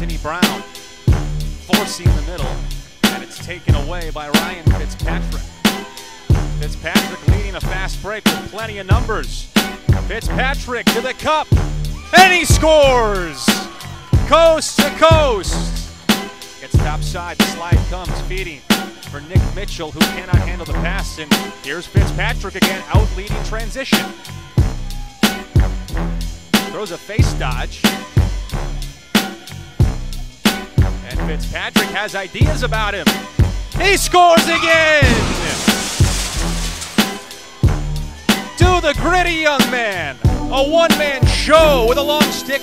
Anthony Brown forcing the middle, and it's taken away by Ryan Fitzpatrick. Fitzpatrick leading a fast break with plenty of numbers. Fitzpatrick to the cup, and he scores! Coast to coast. Gets topside, the slide comes, feeding for Nick Mitchell, who cannot handle the pass. And here's Fitzpatrick again, out leading transition. Throws a face dodge. Fitzpatrick has ideas about him. He scores again! To the gritty young man. A one man show with a long stick.